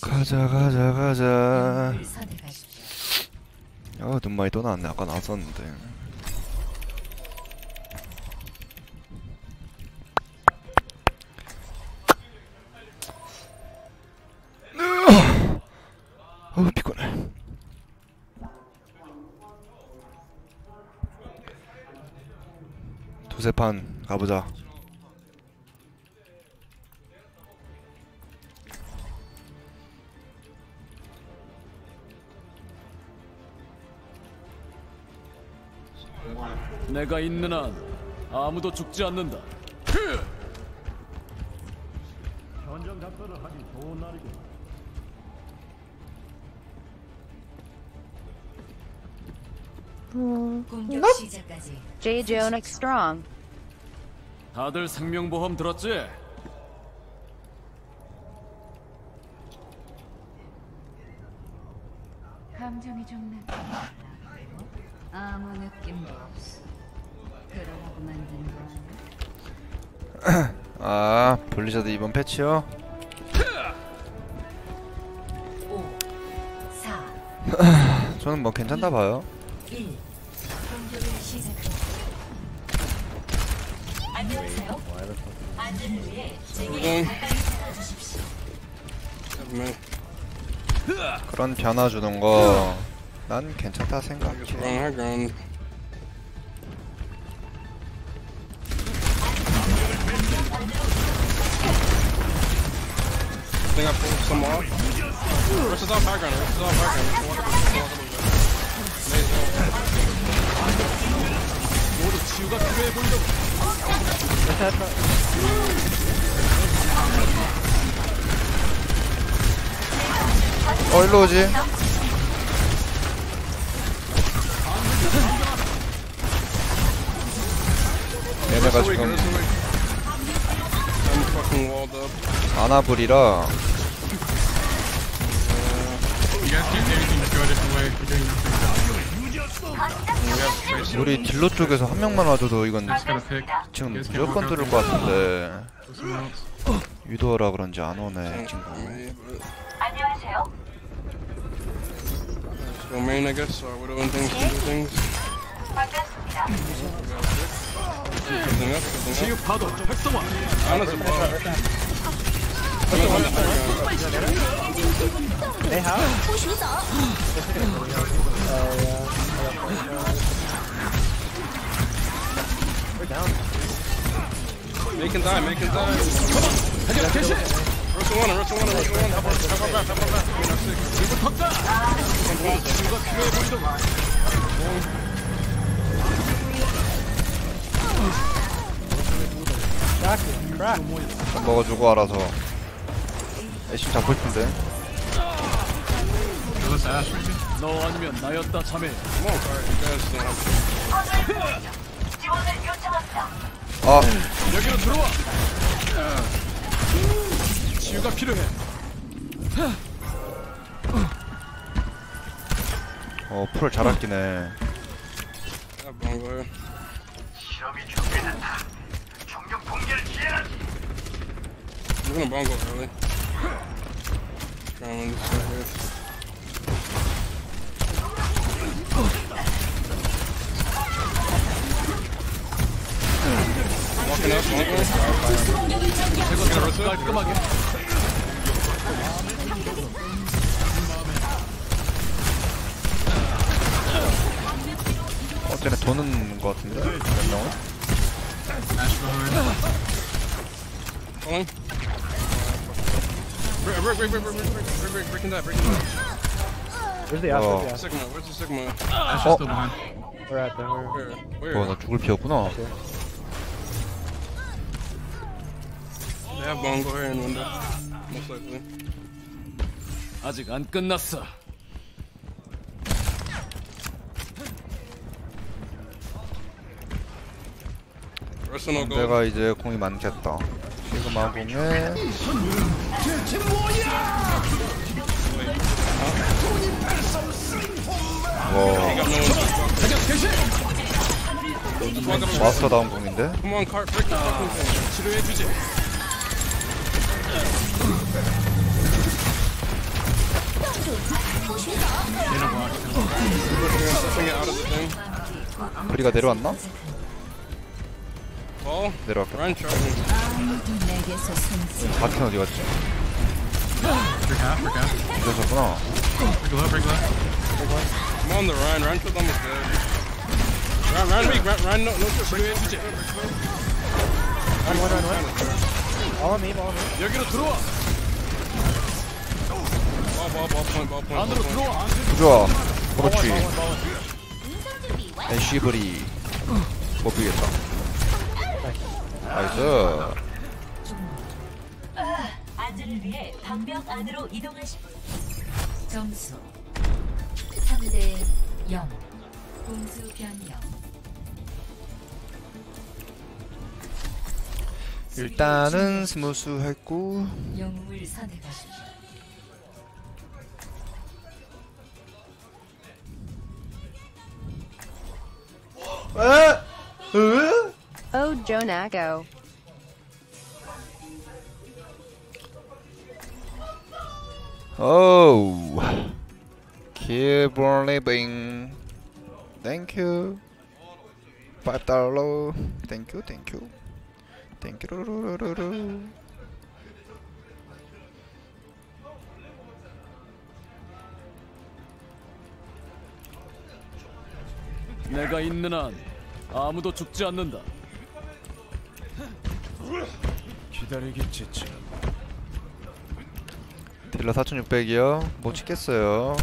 가자 가자 가자. 어 눈마이 또 나왔네 아까 나왔었는데. 어우 피곤해. 두세 판 가보자 내가 있는 한 아무도 죽지 않는다. 현장 작전을 하기 좋은 날이군. 공격 시작까지 J. Jonah Strong. 다들 생명보험 들었지? 감정이 좀 나타나 아무 느낌도 없어. 그러라고 만든 거 아니야? 아 블리자드 이번 패치요? 5, 4, 저는 뭐 괜찮다 봐요 1. 공격을 시작합니다. 안녕하세요. 안전을 위해 제게 가까이 찾아주십시오. 그런 변화 주는 거 난 괜찮다 생각해. I think I pulled some off. Is is off high ground. Walk up, walk up, walk up. 모두 치유가 필요해 보인다. 어 일로 오지. 제가 지금 안아불이라. 우리 딜러 쪽에서 한 명만 와줘도 이건 지금 무조건 뚫을 것 같은데. 유도하라 그런지 안 오네 친구. 안녕하세요. 능력? 능력? 파도 활성화. 안 하지 마. 네, 하. Make him die, make him die. Come on, 가자, 대신. Rush one, rush one, rush one. 잡아, 잡아, 잡아, 잡아. 이거 턴다. 이거 필요해 보이더만. 먹어주고 알아서. 애쉬 잡고 싶은데. 너 아니면 나였다 자매. 아 여기로 들어와. 치유가 필요해. 어, 풀잘 아끼네. bongo. We're gonna bongo early. Trying to sit here. Walking up, bongo. 제거 깔끔하게. 어, 쟤네 도는 것 같은데? 몇 명은? Falling. Break, break, break, break, break, break, break, break, breaking that, breaking that. Where's the 어, Astra? Sigma, where's the Sigma? 어? We're at the. We're, Where? Where? 어, 나 죽을 피었구나. They have bongo here in window. Most likely. 아직 안 끝났어. 내가 아, 이제 공이 많겠다. 지금 마공에 와. 마스터 다운 공인데? 프리가 아, 아. 내려왔나? Ball. 내려왔겠다 Run charging. 아무도 내게서 숨지 바퀴는 어디 갔지? Break half, break half. 잊었었구나 Break low, break low. I'm on the run. Run for them is dead. Run, run, weak. Run, run. No, no, break. Run, run, run, run. All on me, all on me. 여기로 들어와. Ball, ball, ball point, ball point. Ball 안으로 point. 들어와. 안으로 좋아 그렇지 애쉬브리 못 비겠다 Nice. 안전을 위해 방벽 안으로 이동하십시오. 점수. 3대 0 공수 변경. 일단은 smooth 했고. 영웅을 선택하십시오 Oh, Jonago. 오우 Keep on living Thank you 5달러 Thank you Thank you Thank you 내가 있는 한 아무도 죽지 않는다. 기다리기 지쳐. 딜러 4600이요. 못 찍겠어요?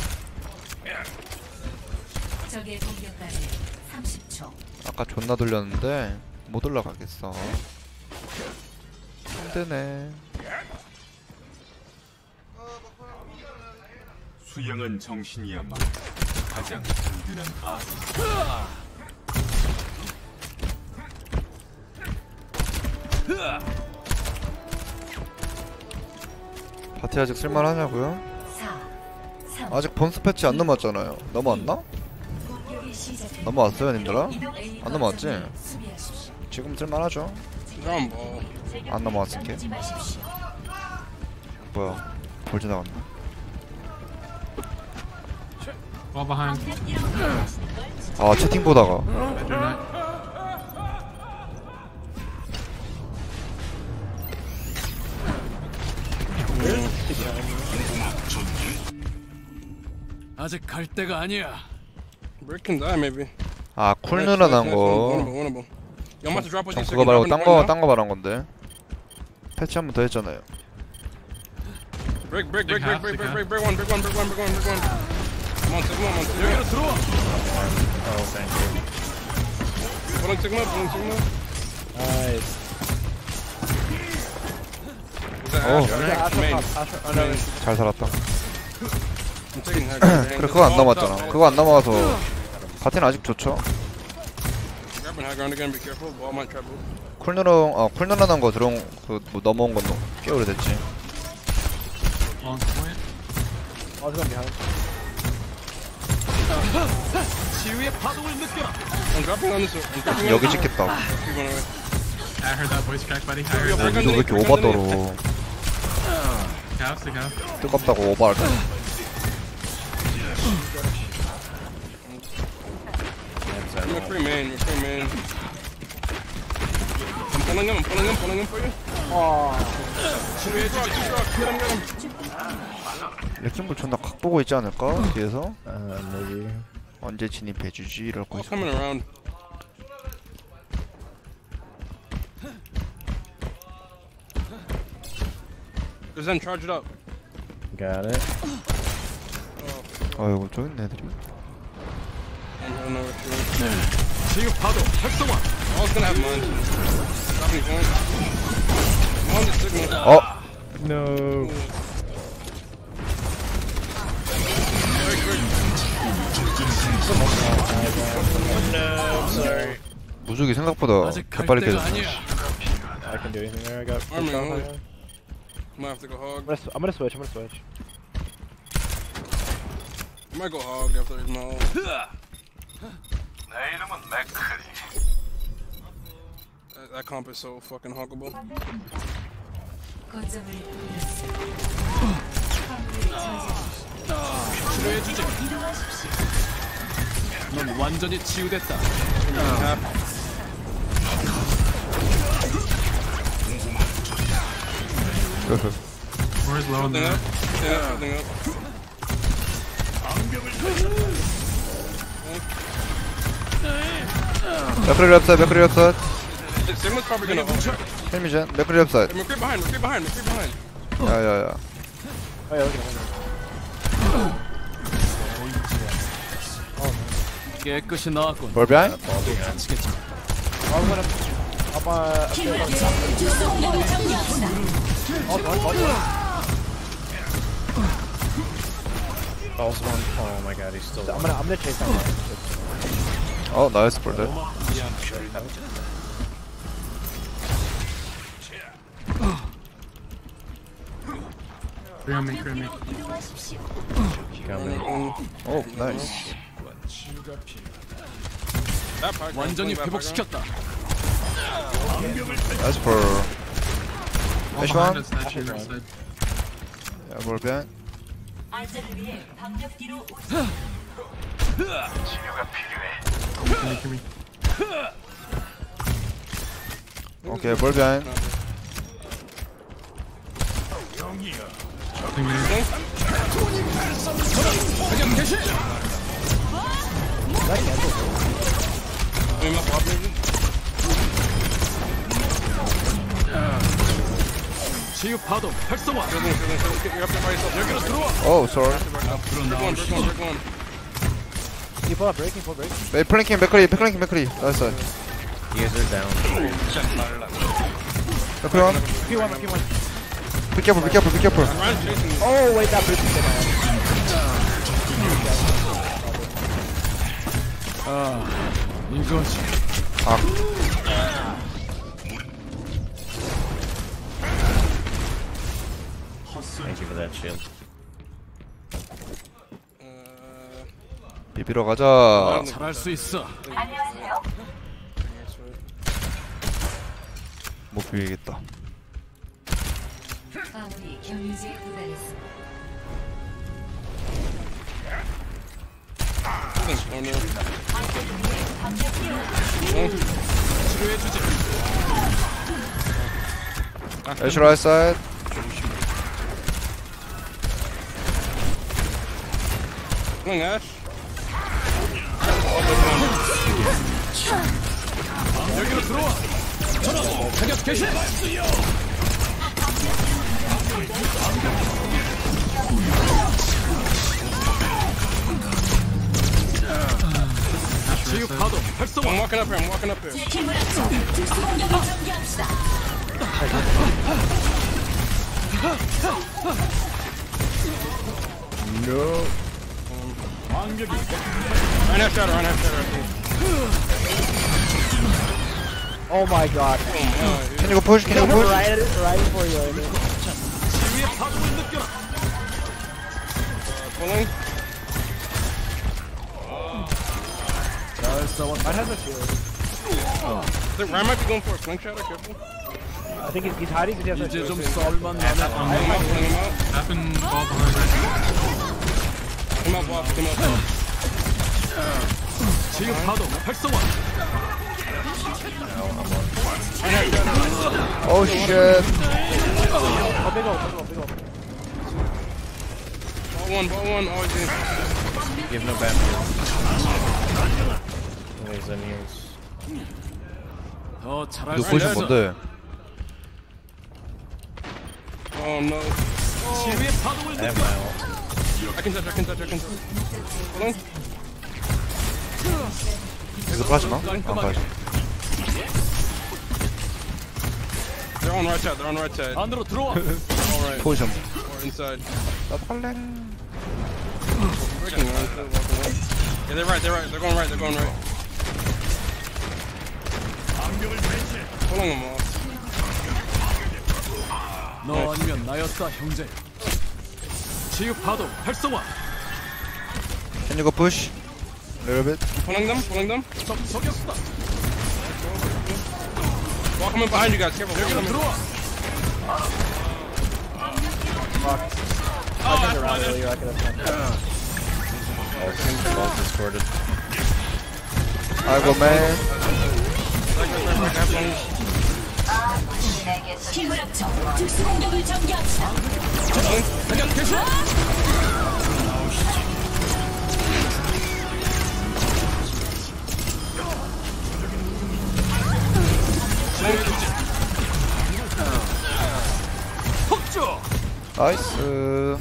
적의 공격까지 30초. 아까 존나 돌렸는데 못 올라가겠어. 힘드네. 수영은 정신이야말로 가장 든든한 아 바티 아직 쓸만하냐고요? 4 3 아직 본스 패치 안 넘었잖아요 넘어왔나? 넘어왔어요 님들아? 안 넘어왔지? 지금 쓸만하죠? Ball. 안 넘어왔을게 하지 마십시오 뭐야 Wall behind. 아 채팅 보다가 Night. 아직 갈 때가 아니야. Brick can die maybe. 아 Nice, 쿨 nice, nice, 거. You 전 you? 그거 말고 딴 거 딴거 말한 건데 패치 한 번 더 했잖아요 brick, half, brick, big brick, half. brick, brick one, brick one, brick one, brick one, brick one. Come on, Sigma, come on, Sigma. 여기로 들어와. Pulling Sigma, pulling Sigma. Nice. Is that Oh. Asher? Asher Oh Main. 잘 살았다. 그래 그거 안 넘어왔잖아 그거 안 넘어가서 바티는 아직 좋죠 Grabbing high ground again, be careful. Ball might trap you. 쿨 늘어 아쿨 늘어난 거 들어온 그 뭐 넘어온 건꽤 오래됐지 여기. 찍겠다 어, that. 위도 왜 이렇게 오바 떨 어 the calf. 뜨겁다고 오바할 때 We're free main, we're free main. I'm pulling him, I'm pulling him, pulling him for you. Shoot rock, shoot rock, get him, get him. 렉슨볼 존나 각 보고 있지 않을까 뒤에서 Uh, maybe. 언제 진입해주지 이럴 거 Ball 있어 coming around. Just then charge it up. Got it. 아이고 저 있네 애들이 I don't know what you're doing. 치유 파동 활성화. Ball's gonna have mine. Dropping point. I'm on the signal. 어? No. Break, break. No, sorry. 무적이 생각보다 아직 갈 개빨리 때가 깨졌어 아니야. I can do anything there. I got. Army, pushed might have to go hog. I'm gonna, s- I'm gonna switch. I'm gonna switch. I might go hog after my ult. 내 이름은 맥크리 That, that comp is so fucking hoggable. 거점을 잃었습니다 화물을 저지하십시오 치료해주지. 이동하십시오 넌 놈은 완전히 치유됐다. Where's low in Thing there? up. Thing up. Thing up. 맥크리 랩사이드 맥크리 랩사이드 Sigma's probably gonna ult. 헬미전 맥크리 랩사이드 Hey, McCree behind, McCree behind, McCree behind. 야야야 Oh, yeah, look at him. 깨끗이 나왔군. 볼비아인? 다치겠지. Oh, I'm gonna. Up, uh, up there. Oh, one, one, one. Falls one. Oh my god, he's still. I'm gonna, I'm gonna chase that one. 어 나이스 볼드 Three on me, three on me. Coming. 오 나이스 That part. 완전히 that part, 회복시켰다. 나이 스볼 All Which behind one? us, that shit right side. 야, 볼비 치유 파동 활성화. You're up there by yourself. You're gonna throw up. 오 쏘리 Break one, break one, break one. Keep up, break, keep up, break. 메이 플랭킹 맥크리 플랭킹 맥크리 나이스 You guys are down. 맥크리 원 Keep one, keep one. 비케어풀 비케어풀 비케어풀 Ryan's chasing me. Oh, wait, that boost is in 이거지. Thank you for that shield. Uh, 비비러 가자 잘할 수 있어. 못 비비겠다 아무리. 치료해주지. 애쉬 Come on, Ash. I'm walking up here, I'm walking up here. No. Ryan half shadow. Ryan half shadow. I think. Oh my god. Can you go push? Can you go push? Right, right for you, I mean. 치유의 파동을 느껴라. Pulling. 잘 싸웠다. Mine has a shield. I think Ryan might be going for a flank shadow. Careful. I think he's, he's hiding because he has a 이제 shield. 좀 썰만 나네. Pulling him out. Pulling him out. Tap and fall behind right. 치유 파동 활성화. 오 쉣. Oh, one. One. Give no. 더 잘할 너수 포지션 있어. 뭔데? Oh no. 치유의 파동을 느껴 라. my ult. I can touch. I can touch. I can touch. Pulling. 이거 빠지나? 안 빠지 They're on right side. They're on right side. 안으로 들어와. All right. 포지션 Or inside. 나 팔랭 Breaking one. Still walking right. Yeah, they're right. They're right. They're going right. They're going right. Pulling them off. 너 아니면 나였다 형제. 치유 파동 활성화. Can you go push? Little bit Pulling them. Pulling them. 적 저격수다. Walk in behind you guys. Careful. They're 여기로 coming. 들어와. I turned around earlier, I could have done that. Ult, ult discorded. 아이고 맨 힘을 합쳐 특수 공격을 전개합시다. 폭주. 나이스